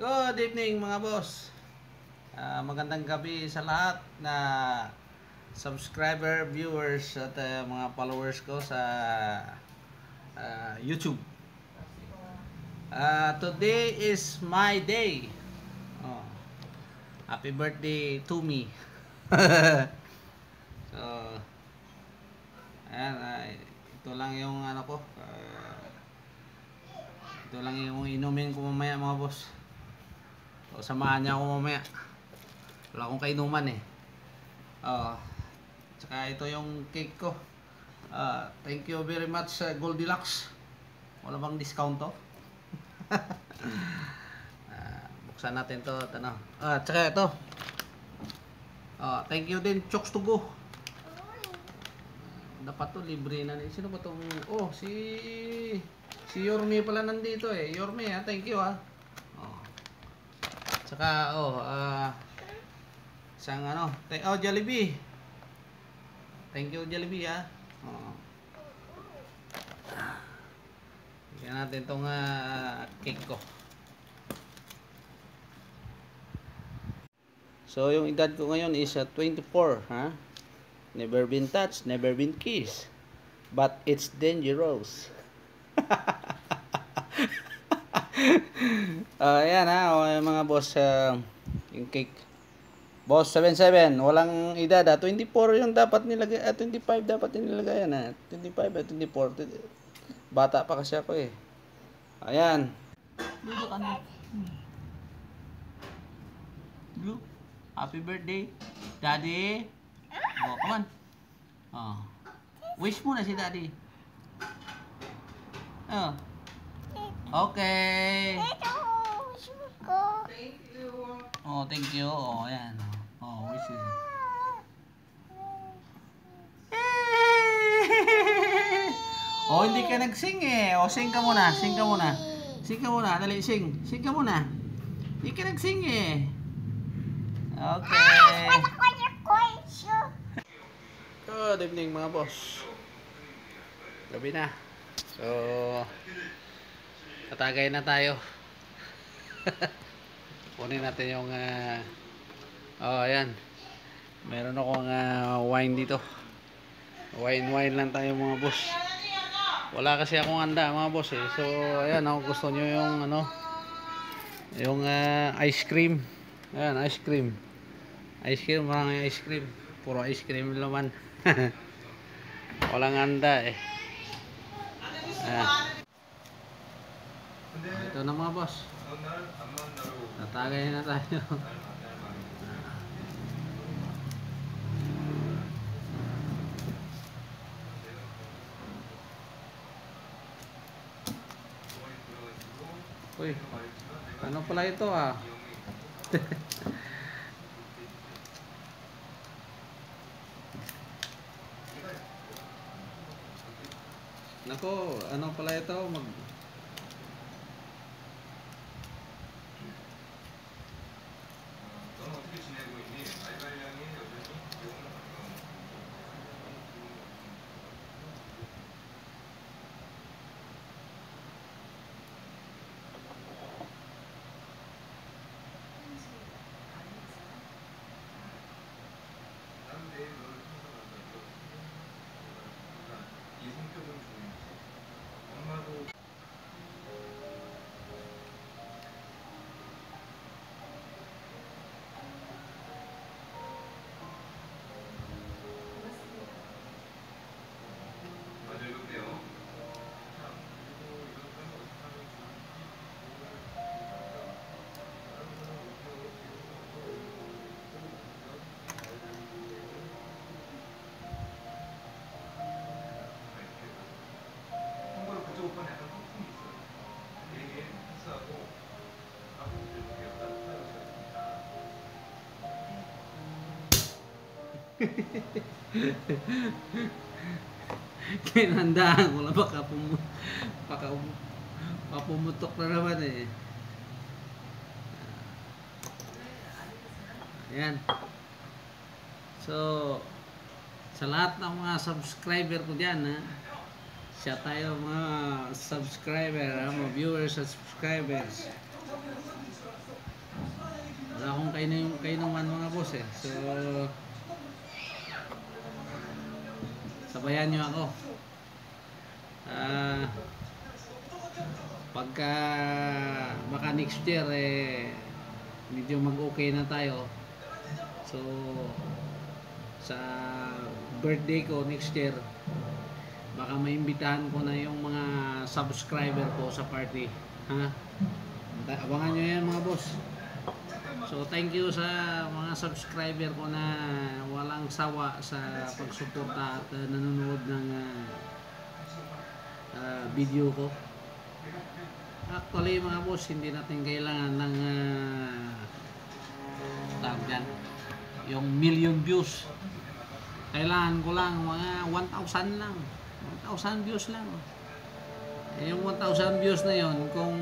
Good evening mga boss. Ah, magandang gabi sa lahat na subscriber, viewers at ah, mga followers ko sa ah, YouTube. Ah, today is my day. Oh. Happy birthday to me. so, ayan, ay, ito lang yung ano ko. ah, ito lang yung inumin ko mamaya mga boss. O, samahan niya ako mamaya. Wala akong kainuman eh. Oo. tsaka ito yung cake ko. Ah, thank you very much sa Goldilocks. Wala bang discount to? Ah, buksan natin to at ano. Ah, tsaka ito. Ah, thank you din Chokes to go. Dapat to libre na. Sino ba tong Oh, si si Yorme pala nandito eh. Yorme ha, thank you ha. Tsaka oh, ah isang ano, oh Jollibee. Thank you Jollibee ha. Oh. Bigyan natin tong ah, cake ko. So yung edad ko ngayon is ah, 24, ha? Never been touched, never been kissed. But it's dangerous. Ah, ayan ha, o, yung mga boss, ah, yung cake. Boss 77, walang edad ha. 24 yung dapat nilagay, ah, 25 dapat nilagay yan ha. 25 at 24. Bata pa kasi ako eh. Ayan. Ludo ka na. Blue. Happy birthday. Daddy. Oh, come on. Oh. Wish muna si Daddy. Oh. Okay. Oh, thank you. Oh, ayan. Oh, wish you. Oh, hindi ka nag-sing eh. Oh, sing ka muna. Sing ka muna. Sing ka muna. Dali, sing. Sing ka muna. Hindi ka nag-sing eh. Okay. Good evening mga boss. Gabi na. So, tatagay na tayo. Kunin natin yung ah, oh, ayan. Meron akong ah, wine dito. Wine wine lang tayo mga boss. Wala kasi akong handa mga boss eh. So, ayan ako gusto nyo yung ano yung ah, ice cream. Ayan, ice cream. Ice cream, maraming ice cream. Puro ice cream naman. Walang handa eh. Ayan. Ito na mga boss. Tatagay na tayo. Uy, ano pala ito ah? Nako, ano pala ito? Mag Kinandaan ko lang baka pum baka papumutok na naman eh. Ayan. So, sa lahat ng mga subscriber ko dyan, ha, siya tayo mga subscriber, ha, mga viewers at subscribers. wala akong kainom, kainuman mga boss eh. So, sabayan nyo ako. Ah, pagka baka next year eh medyo mag-okay na tayo. So, sa birthday ko next year, baka maimbitahan ko na yung mga subscriber ko sa party. Ha? Abangan nyo yan mga boss. So thank you sa mga subscriber ko na walang sawa sa pagsuporta at uh, nanonood ng uh, uh, video ko. Actually mga boss, hindi natin kailangan ng uh, dyan, yung million views. Kailangan ko lang mga 1,000 lang. 1,000 views lang. Eh, yung 1,000 views na yon kung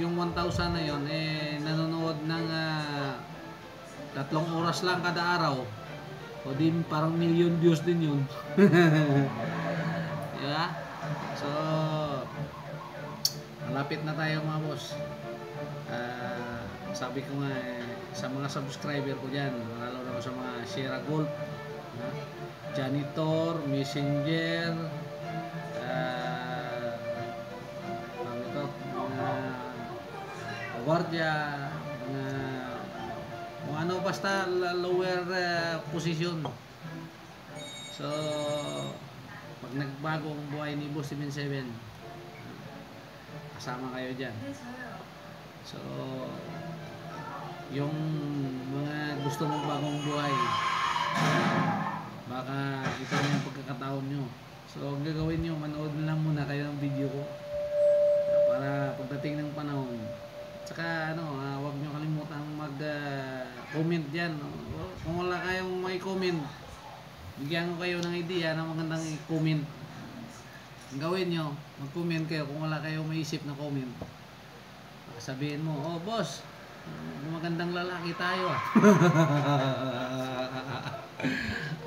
yung 1,000 na yon eh nanonood ng ah, tatlong oras lang kada araw o din parang million views din yun. Diba? so malapit na tayo mga boss. Ah, sabi ko nga eh, sa mga subscriber ko dyan lalo na sa mga Sierra Gold ah, janitor, messenger ah, ano ito, mga gwardiya, basta lower ah, position. So, pag nagbago ang buhay ni Boss 77, kasama kayo dyan. So, yung mga gusto mong bagong buhay, baka ito na yung pagkakataon nyo. So, ang gagawin nyo, manood na lang muna kayo ng video ko para pagdating ng panahon. Tsaka ano, ah, huwag nyo kalimutang mag-comment dyan. O, Kung wala kayong may comment, bigyan ko kayo ng idea na magandang i-comment. Ang gawin nyo, mag-comment kayo kung wala kayong maisip na comment. Sabihin mo, oh boss, magandang lalaki tayo ah.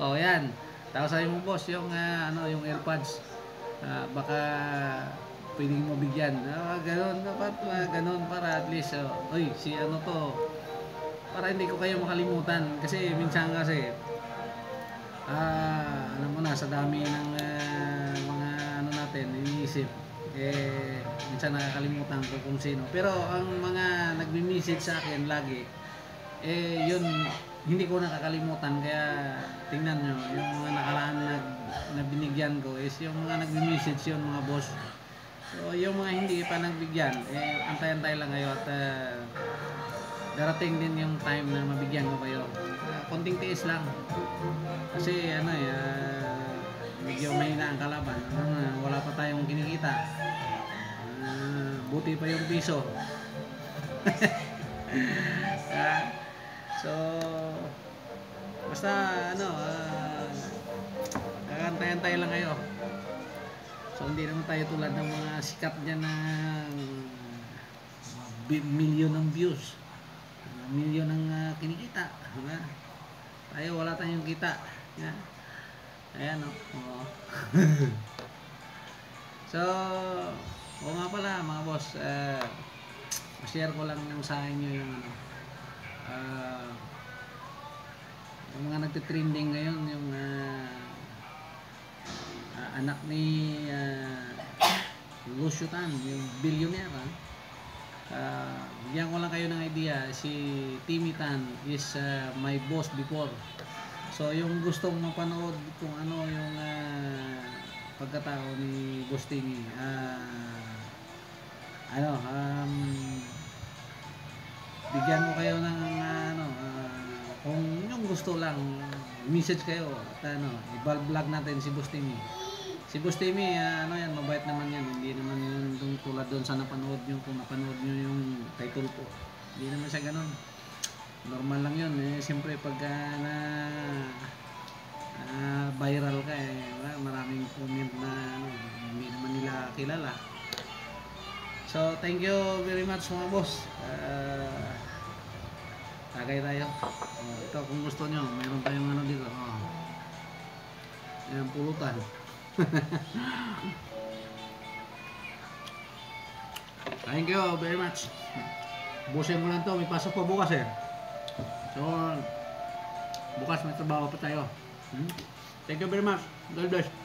oh, yan. Tapos sabi mo, boss, yung ah, ano, yung AirPods, ah, baka pwedeng mo bigyan. Ah, ganun, dapat ah, ganun para at least, oh, oy, si ano to, para hindi ko kayo makalimutan. Kasi minsan kasi, ah, alam mo na, sa dami ng ah, mga ano natin, iniisip, eh, minsan nakakalimutan ko kung sino. Pero ang mga nagme-message sa akin lagi, eh, yun, hindi ko nakakalimutan. Kaya, tingnan nyo, yung mga nakaraan na, na binigyan ko is yung mga nagme-message yun, mga boss. So, yung mga hindi pa nagbigyan, eh, antay-antay lang kayo at ah, darating din yung time na mabigyan ko kayo. Ah, konting tiis lang. Kasi, ano eh, ah, medyo mahina ang kalaban. Na, wala pa tayong kinikita. Ah, buti pa yung piso. Ah, so, basta ano, uh, kakantay-antay lang kayo. So, hindi naman tayo tulad ng mga sikat dyan na bi- milyon ng views. Uh, milyon ng ah, kinikita. Diba? Tayo, wala tayong kita. Yeah. Ayan, o. Oo. so, o nga pala, mga boss, uh, share ko lang yung sa inyo yung ano, ah, yung mga nagtitrending ngayon, yung ah, ah, anak ni uh, Lucio Tan, yung billionaire, ah. Ah, bigyan ko lang kayo ng idea, si Timmy Tan is ah, my boss before. So yung gustong mapanood kung ano yung ah, pagkatao ni Boss Timmy, ah, ano, um, bigyan ko kayo ng ah, ano, ah, kung yung gusto lang, message kayo at ano, i-vlog natin si Boss Timmy. Si Boss Timmy, ah, ano yan, mabait naman yan. Hindi naman yun dun, tulad doon sa napanood nyo, kung napanood nyo yung title ko. Hindi naman siya ganun. Normal lang yun. Eh, siyempre, pagka na ah, viral ka, eh, maraming comment na ano, hindi naman nila kilala. So, thank you very much mga boss. Uh, tagay tayo. Oh, ito, kung gusto nyo, meron tayong ano dito. Oh. Ayan, pulutan. Thank you very much. Busin mo lang to, may pasok pa bukas eh. So, bukas may trabaho pa tayo. Hmm? Thank you very much. God bless.